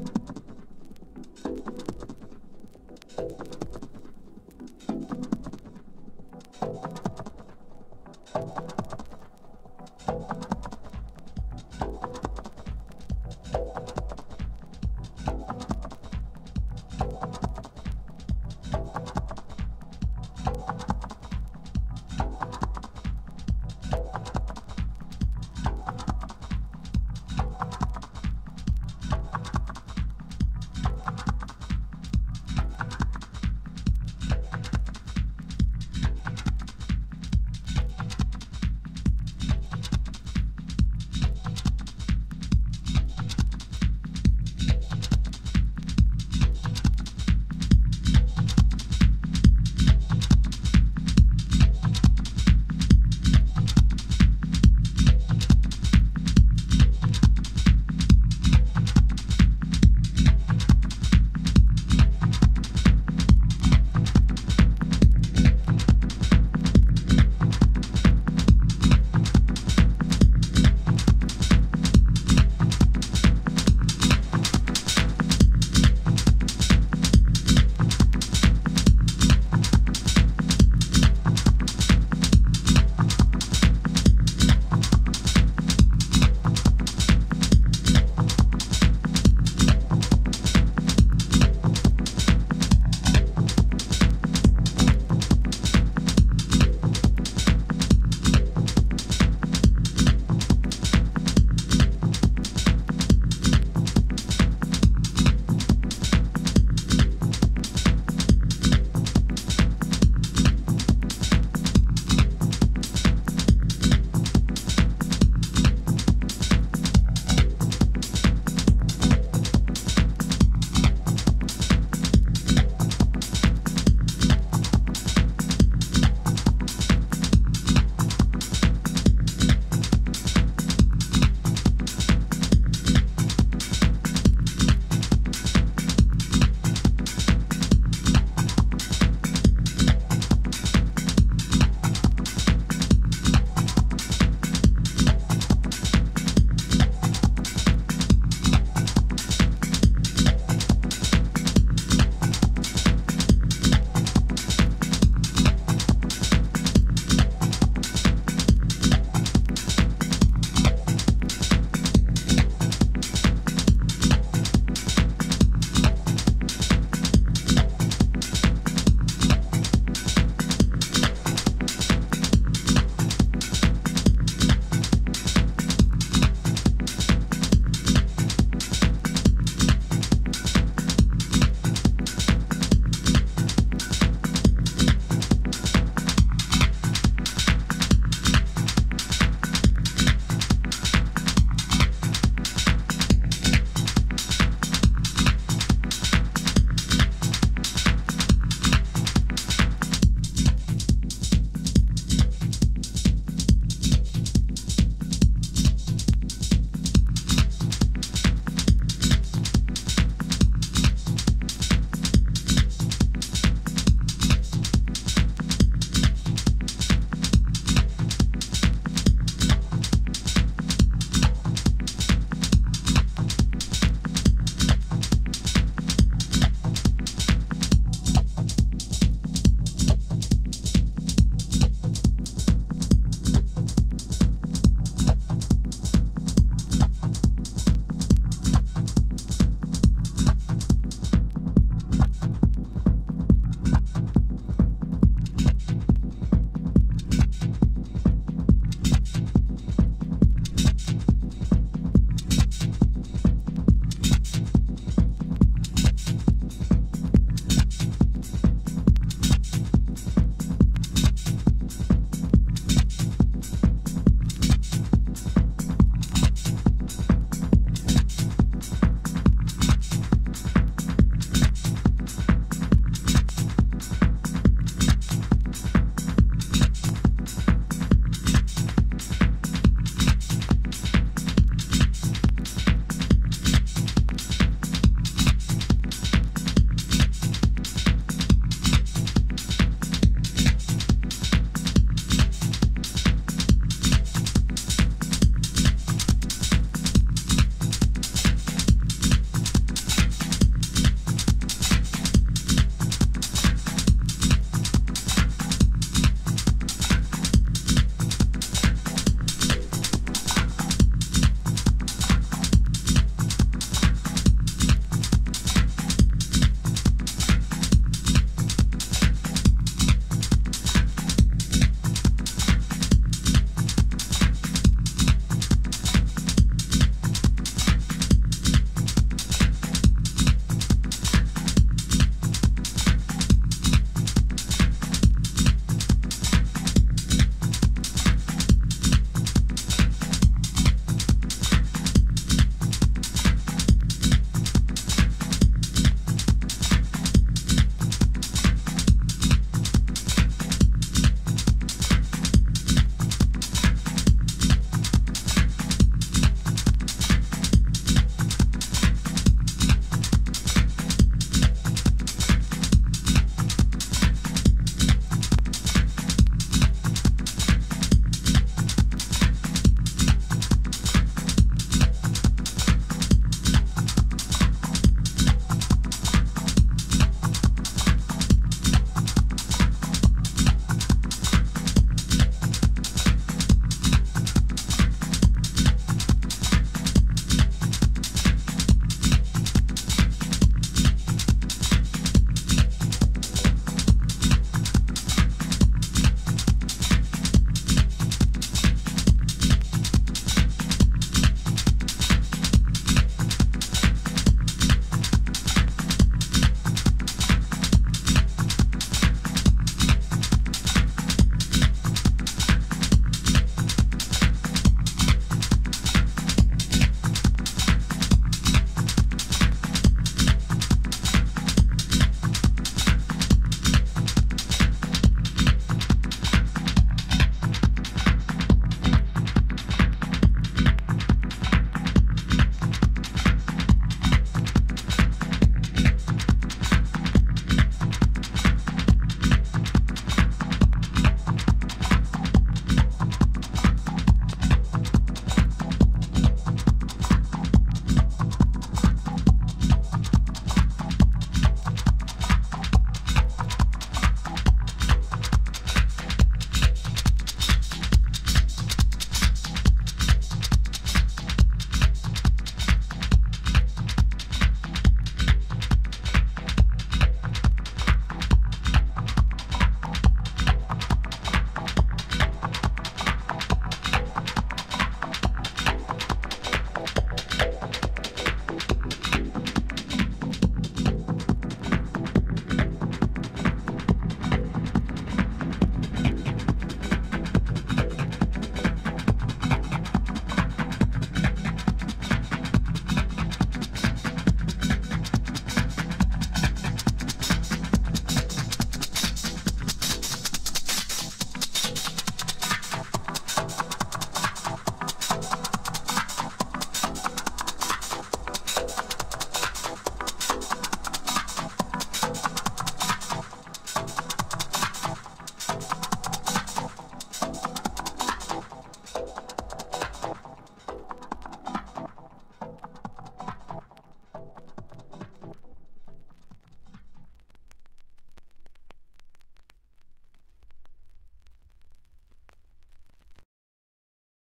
you